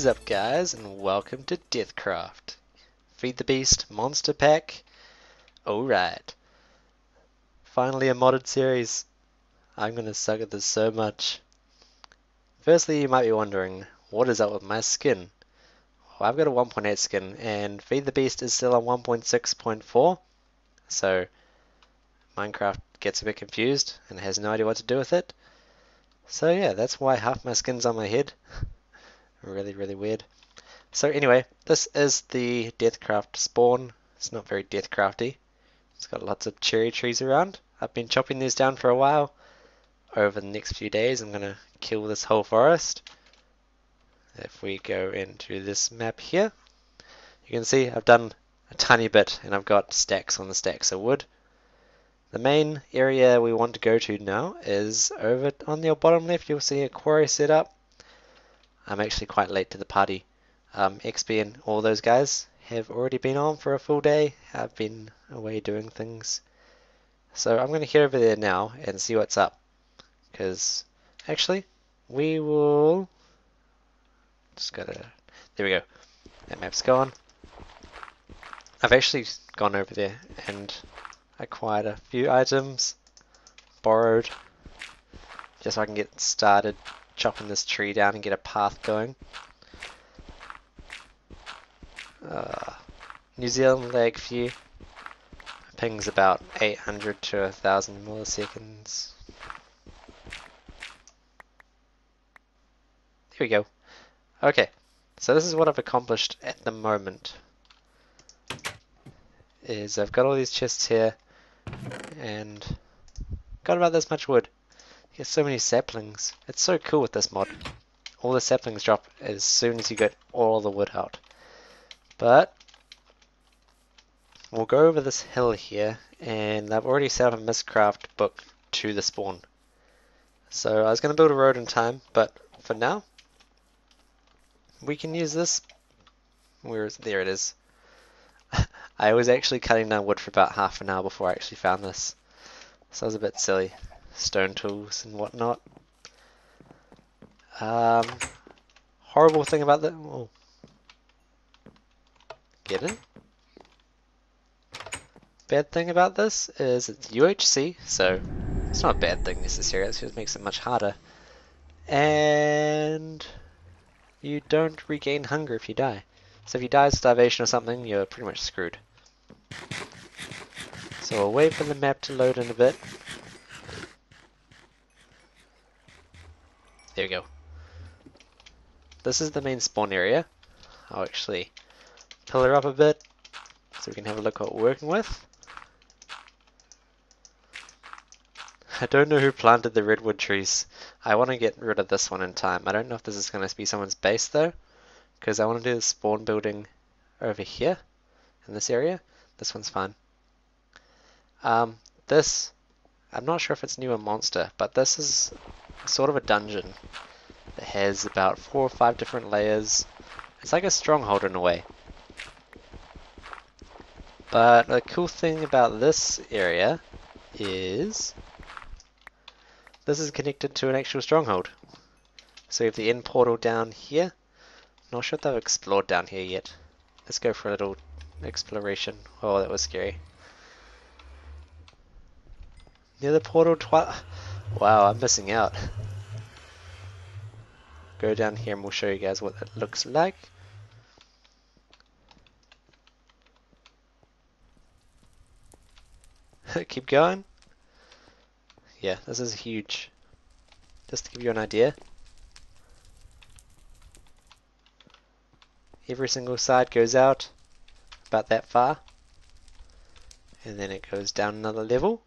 is up guys and welcome to Deathcraft. Feed the Beast Monster Pack. Alright. Finally a modded series. I'm gonna suck at this so much. Firstly you might be wondering, what is up with my skin? Well, I've got a 1.8 skin and Feed the Beast is still on 1.6.4 so Minecraft gets a bit confused and has no idea what to do with it. So yeah, that's why half my skin's on my head. really, really weird. So anyway, this is the Deathcraft spawn. It's not very Deathcrafty. It's got lots of cherry trees around. I've been chopping these down for a while. Over the next few days, I'm going to kill this whole forest. If we go into this map here, you can see I've done a tiny bit and I've got stacks on the stacks of wood. The main area we want to go to now is over on the bottom left you'll see a quarry set up. I'm actually quite late to the party. Um, xB and all those guys have already been on for a full day. I've been away doing things. So I'm going to head over there now and see what's up. Because actually we will just gotta there we go. That map's gone. I've actually gone over there and acquired a few items, borrowed, just so I can get started chopping this tree down and get a path going. Uh, New Zealand lag view. Ping's about 800 to 1000 milliseconds. There we go. Okay, so this is what I've accomplished at the moment. Is I've got all these chests here and got about this much wood. Get so many saplings. It's so cool with this mod. All the saplings drop as soon as you get all the wood out. But we'll go over this hill here and I've already set up a Mystcraft book to the spawn. So I was going to build a road in time, but for now we can use this. Where is there it is. I was actually cutting down wood for about half an hour before I actually found this. So I was a bit silly. Stone tools and whatnot. Um, horrible thing about that. Oh. Get it? Bad thing about this is it's UHC, so it's not a bad thing necessarily. It just makes it much harder. And you don't regain hunger if you die. So if you die of starvation or something, you're pretty much screwed. So we'll wait for the map to load in a bit. There we go. This is the main spawn area. I'll actually pillar up a bit so we can have a look what we're working with. I don't know who planted the redwood trees. I want to get rid of this one in time. I don't know if this is going to be someone's base though because I want to do the spawn building over here in this area. This one's fine. Um, this, I'm not sure if it's new or monster, but this is sort of a dungeon that has about four or five different layers. It's like a stronghold in a way. But the cool thing about this area is this is connected to an actual stronghold. So you have the end portal down here not sure if they've explored down here yet. Let's go for a little exploration. Oh, that was scary. Near the portal twi- Wow, I'm missing out. Go down here and we'll show you guys what it looks like. Keep going. Yeah, this is huge. Just to give you an idea. every single side goes out about that far and then it goes down another level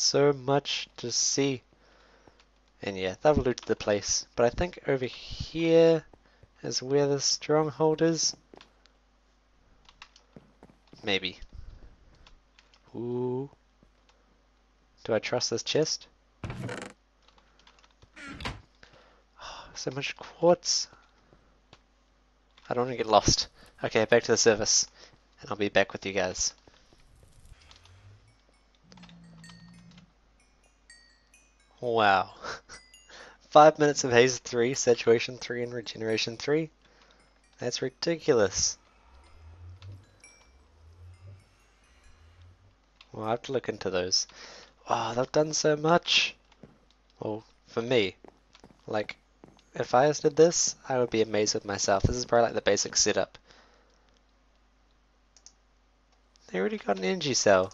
so much to see and yeah they've looted the place but I think over here is where the stronghold is maybe Ooh. Do I trust this chest? Ah, so much quartz. I don't want to get lost. Okay, back to the surface. And I'll be back with you guys. Wow. five minutes of haste 3, saturation 3, and regeneration 3. That's ridiculous. Well, I have to look into those. Oh, they've done so much. Well, for me. Like, if I did this, I would be amazed with myself. This is probably like the basic setup. They already got an energy cell.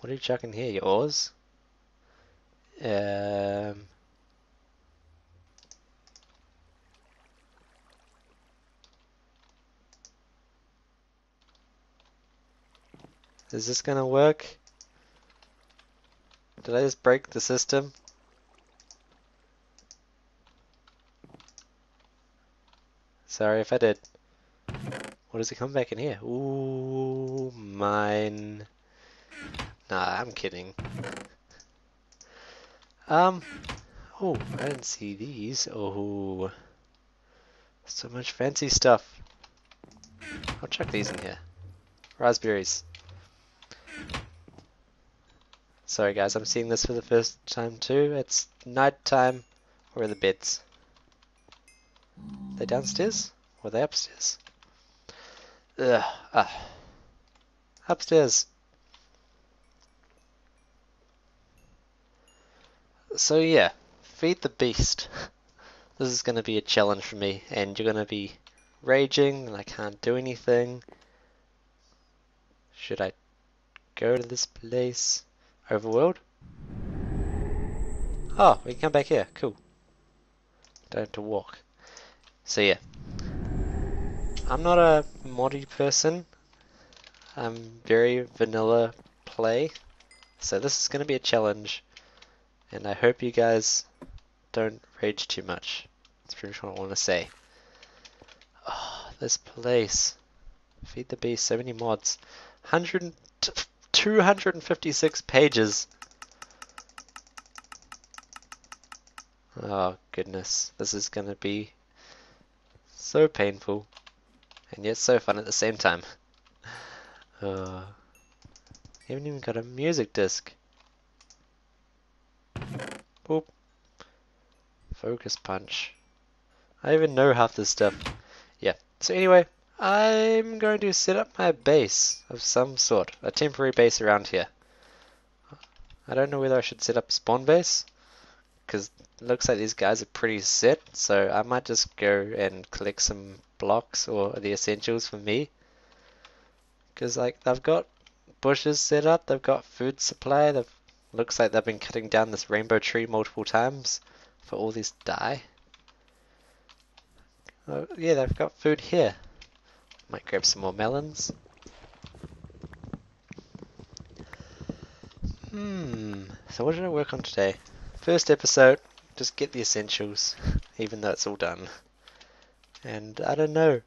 What are you chucking here? Your ores? Um... Is this gonna work? Did I just break the system? Sorry if I did. What does it come back in here? Ooh, mine. Nah, I'm kidding. Um, oh, I didn't see these. Oh, so much fancy stuff. I'll chuck these in here. Raspberries. Sorry guys, I'm seeing this for the first time too. It's night time. Where are the beds? They downstairs? Or are they upstairs? Ugh. Ah. Upstairs. So yeah, feed the beast. This is going to be a challenge for me, and you're going to be raging, and I can't do anything. Should I go to this place? Overworld? Oh, we can come back here. Cool. Don't have to walk. So yeah. I'm not a moddy person. I'm very vanilla play. So this is going to be a challenge. And I hope you guys don't rage too much. That's pretty much what I want to say. Oh, this place. Feed the beast, so many mods. 100 256 pages. Oh goodness, this is gonna be so painful and yet so fun at the same time. Uh, haven't even got a music disc. Focus punch. I even know half this stuff. Yeah. So anyway, I'm going to set up my base of some sort, a temporary base around here. I don't know whether I should set up a spawn base, because looks like these guys are pretty set, so I might just go and collect some blocks or the essentials for me. Because like they've got bushes set up, they've got food supply, they've looks like they've been cutting down this rainbow tree multiple times for all this dye. Oh, yeah, they've got food here. Might grab some more melons. Hmm, so what did I work on today? First episode, just get the essentials, even though it's all done. And I don't know.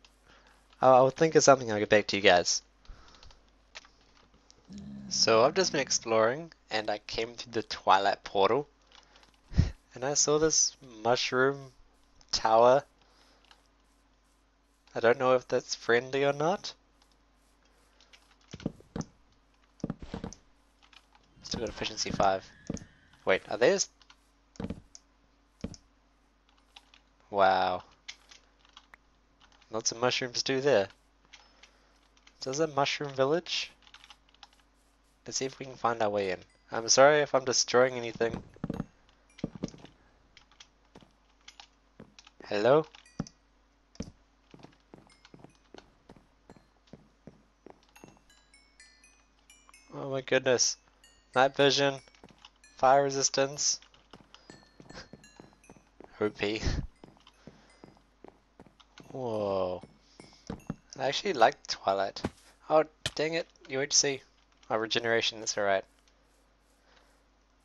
I'll, I'll think of something I'll get back to you guys. So I've just been exploring and I came through the Twilight Portal and I saw this mushroom tower I don't know if that's friendly or not. Still got efficiency 5. Wait, are these? Wow. Lots of mushrooms do there. Does a mushroom village? Let's see if we can find our way in. I'm sorry if I'm destroying anything. Hello? Oh my goodness. Night vision. Fire resistance. OP. Whoa. I actually like Twilight. Oh, dang it. UHC. Oh, regeneration, that's alright.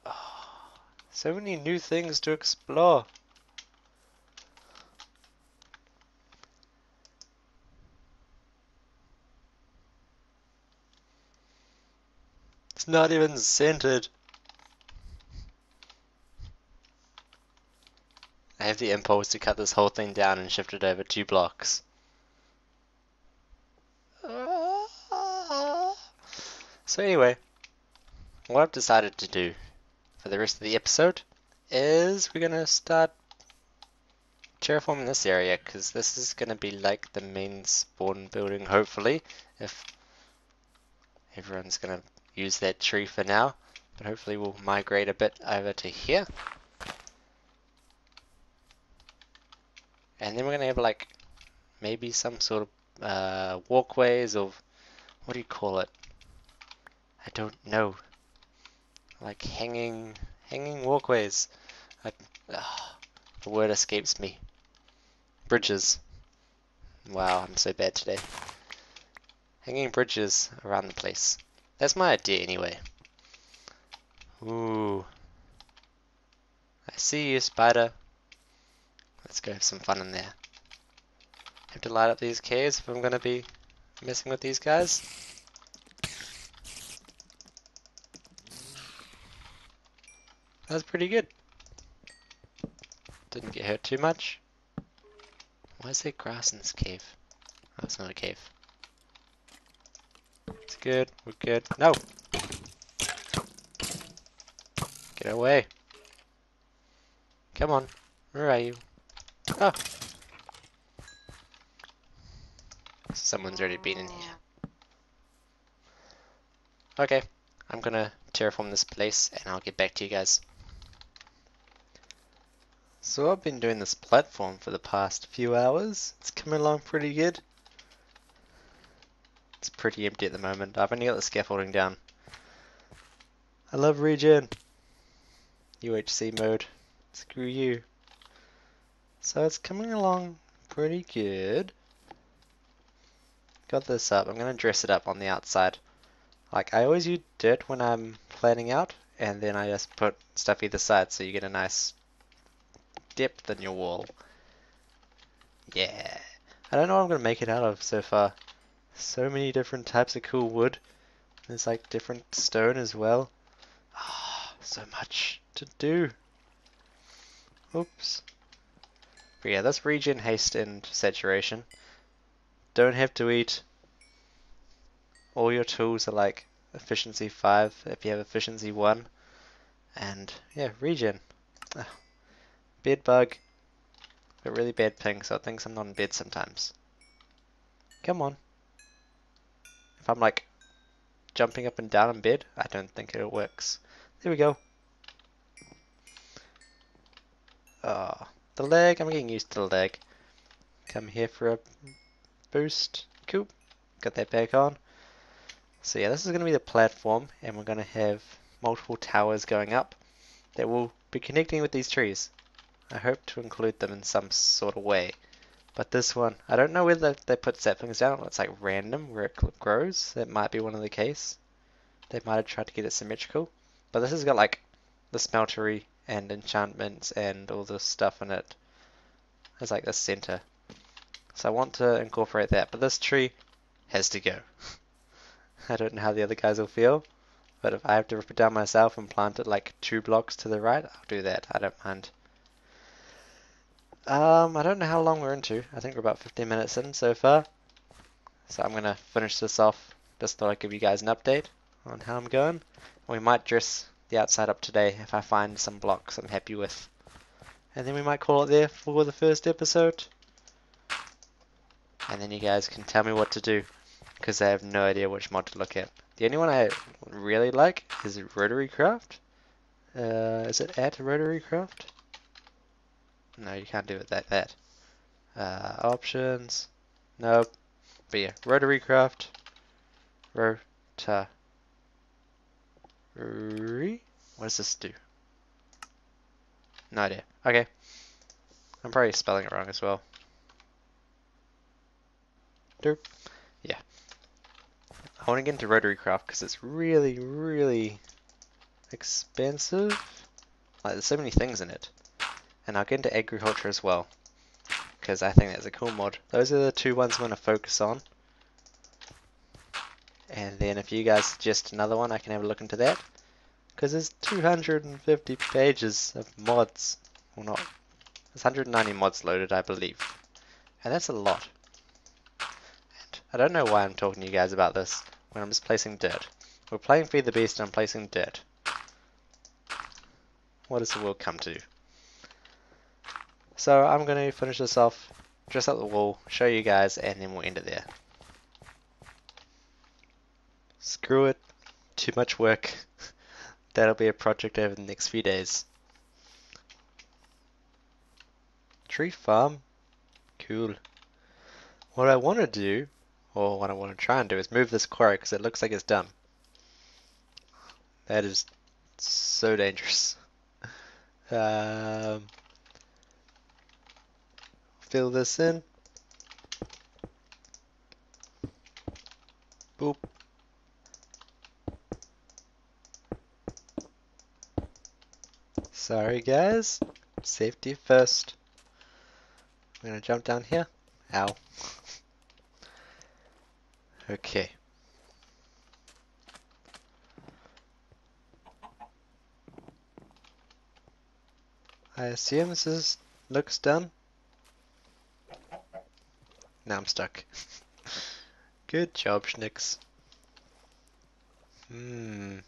Oh, so many new things to explore. It's not even centered. I have the impulse to cut this whole thing down and shift it over two blocks. So anyway, what I've decided to do for the rest of the episode is we're gonna start terraforming this area because this is gonna be like the main spawn building hopefully if everyone's gonna use that tree for now but hopefully we'll migrate a bit over to here. And then we're gonna have like maybe some sort of uh, walkways or what do you call it? I don't know. Like hanging hanging walkways. I, the word escapes me. Bridges. Wow I'm so bad today. Hanging bridges around the place that's my idea anyway ooh I see you spider let's go have some fun in there have to light up these caves if I'm gonna be messing with these guys That was pretty good. Didn't get hurt too much. Why is there grass in this cave? Oh, it's not a cave. It's good. We're good. No! Get away. Come on. Where are you? Oh! Someone's already been in here. Okay. I'm gonna terraform this place and I'll get back to you guys. So I've been doing this platform for the past few hours. It's coming along pretty good. Pretty empty at the moment. I've only got the scaffolding down. I love regen. UHC mode. Screw you. So it's coming along pretty good. Got this up. I'm going to dress it up on the outside. Like I always use dirt when I'm planning out and then I just put stuff either side so you get a nice depth in your wall. Yeah. I don't know what I'm going to make it out of so far. So many different types of cool wood. There's like different stone as well. Ah, oh, so much to do. Oops. But yeah, that's regen, haste, and saturation. Don't have to eat. All your tools are like efficiency 5 if you have efficiency 1. And yeah, regen. Ah, Bed bug. Got really bad ping, so it thinks I'm not in bed sometimes. Come on. If I'm like jumping up and down in bed, I don't think it works. There we go. Oh, the leg. I'm getting used to the leg. Come here for a boost. Cool. Got that back on. So yeah, this is going to be the platform, and we're going to have multiple towers going up that will be connecting with these trees. I hope to include them in some sort of way. But this one, I don't know whether they put saplings down it's like random where it grows. That might be one of the case. They might have tried to get it symmetrical. But this has got like the smeltery and enchantments and all this stuff in it. It's like the center. So I want to incorporate that. But this tree has to go. I don't know how the other guys will feel. But if I have to rip it down myself and plant it like two blocks to the right, I'll do that. I don't mind. Um, I don't know how long we're into. I think we're about 15 minutes in so far. So I'm going to finish this off. Just thought I'd give you guys an update on how I'm going. We might dress the outside up today if I find some blocks I'm happy with. And then we might call it there for the first episode. And then you guys can tell me what to do. Because I have no idea which mod to look at. The only one I really like is Rotary Craft. Uh, is it at Rotary Craft? No, you can't do it like that. Uh, options. Nope. But yeah, rotary craft. Rotary. What does this do? No idea. Okay. I'm probably spelling it wrong as well. Derp. Yeah. I want to get into rotary craft because it's really, really expensive. Like, there's so many things in it. And I'll get into agriculture as well. Because I think that's a cool mod. Those are the two ones I'm going to focus on. And then if you guys suggest another one, I can have a look into that. Because there's 250 pages of mods. Well, not. There's 190 mods loaded, I believe. And that's a lot. And I don't know why I'm talking to you guys about this when I'm just placing dirt. We're playing Feed the Beast and I'm placing dirt. what does the world come to? So I'm going to finish this off, dress up the wall, show you guys, and then we'll end it there. Screw it. Too much work. That'll be a project over the next few days. Tree farm. Cool. What I want to do, or what I want to try and do, is move this quarry because it looks like it's done. That is so dangerous. Um, fill this in. Boop. Sorry guys, safety first. I'm gonna jump down here. Ow. okay. I assume this is looks done. Now I'm stuck. Good job, Schnicks. Hmm.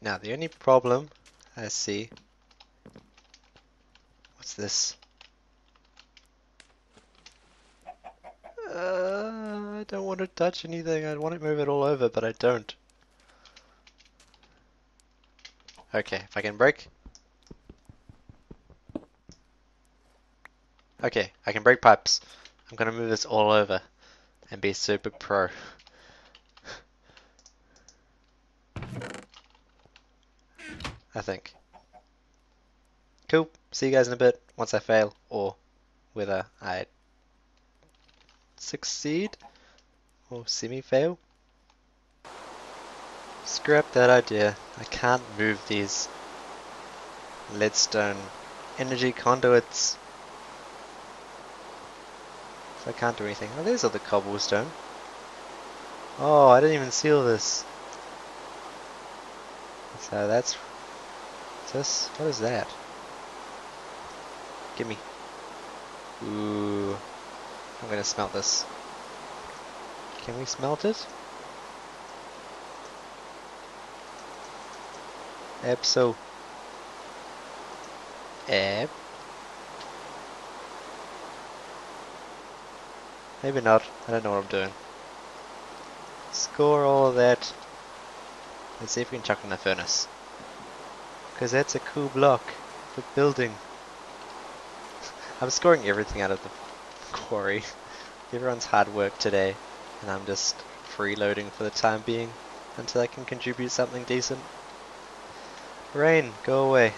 Now the only problem I see. What's this? Uh, I don't want to touch anything. I want to move it all over, but I don't. Okay, if I can break. Okay, I can break pipes. I'm gonna move this all over and be super pro. I think. Cool. See you guys in a bit once I fail or whether I succeed or semi-fail. Scrap that idea. I can't move these leadstone energy conduits. So I can't do anything. Oh, there's all the cobblestone. Oh, I didn't even seal this. So that's this? What is that? Give me. Ooh. I'm gonna smelt this. Can we smelt it? Epso. Eb. Maybe not. I don't know what I'm doing. Score all of that. Let's see if we can chuck in the furnace. Because that's a cool block for building. I'm scoring everything out of the quarry. Everyone's hard work today, and I'm just freeloading for the time being until I can contribute something decent. Rain, go away.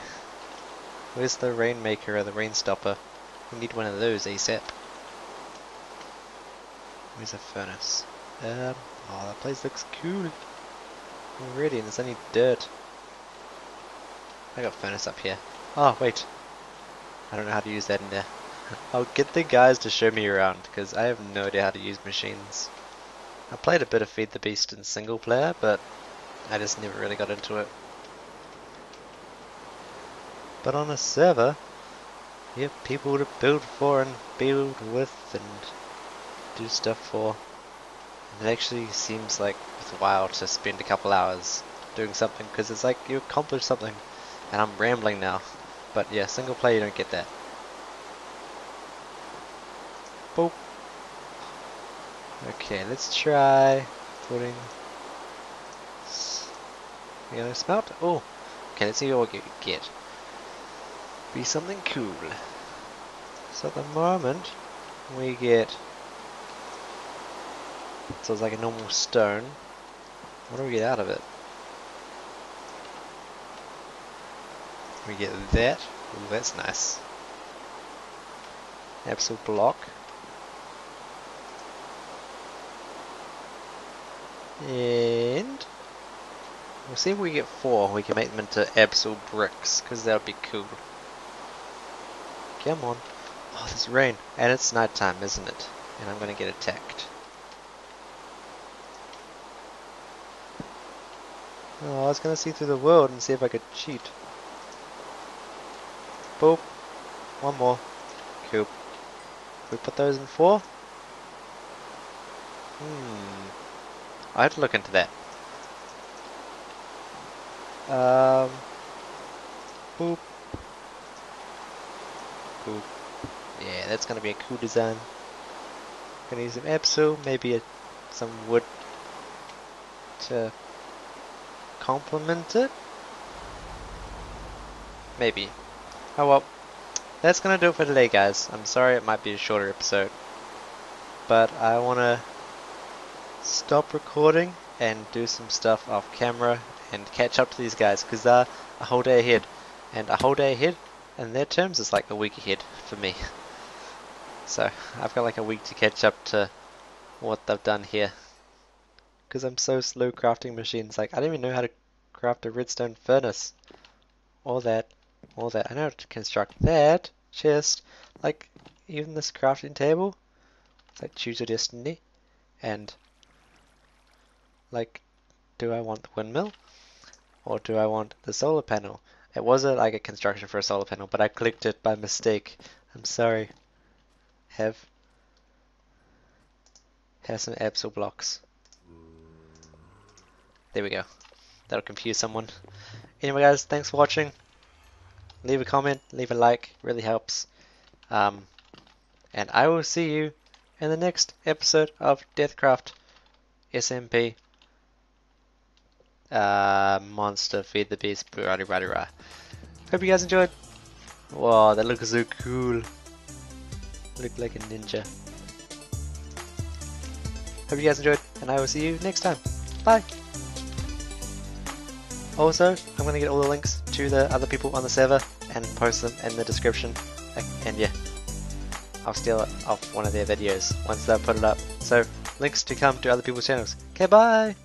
Where's the rainmaker or the rain stopper? We need one of those ASAP. Where's a furnace? Um, oh, that place looks cool. Already, and there's only dirt. I got furnace up here. Oh, wait. I don't know how to use that in there. I'll get the guys to show me around, because I have no idea how to use machines. I played a bit of Feed the Beast in single player, but I just never really got into it. But on a server, you have people to build for and build with and do stuff for. It actually seems like worthwhile to spend a couple hours doing something because it's like you accomplish something. And I'm rambling now. But yeah, single player you don't get that. Boop. Okay, let's try putting... Gonna smelt? Oh, okay, let's see what we get. Be something cool. So at the moment, we get... So it's like a normal stone. What do we get out of it? We get that. Ooh, that's nice. Absolute block. And we'll see if we get four. We can make them into absolute bricks because that would be cool. Come on. Oh, there's rain. And it's nighttime, isn't it? And I'm going to get attacked. Oh, I was going to see through the world and see if I could cheat. Boop. One more. Cool. we put those in four? Hmm. I have to look into that. Um, boop. Boop. Yeah, that's gonna be a cool design. Gonna use some Epsil, maybe a, some wood to complement it. Maybe. Oh well, that's gonna do it for today, guys. I'm sorry it might be a shorter episode, but I wanna stop recording and do some stuff off camera and catch up to these guys because they're uh, a whole day ahead, and a whole day ahead in their terms is like a week ahead for me. So I've got like a week to catch up to what they've done here. Because I'm so slow crafting machines. Like I don't even know how to craft a redstone furnace. Or that. Or that. I know how to construct that chest. Like even this crafting table. It's like choose your destiny. And like do I want the windmill? Or do I want the solar panel? It wasn't like a construction for a solar panel, but I clicked it by mistake. I'm sorry have have some Epsil blocks. There we go. That'll confuse someone. Anyway guys, thanks for watching. Leave a comment, leave a like, really helps. Um, and I will see you in the next episode of Deathcraft SMP uh, Monster Feed the Beast. Rah, rah. Hope you guys enjoyed. Wow, that looks so cool look like a ninja. Hope you guys enjoyed, and I will see you next time. Bye! Also, I'm going to get all the links to the other people on the server and post them in the description. And yeah, I'll steal it off one of their videos once they've put it up. So, links to come to other people's channels. Okay, bye!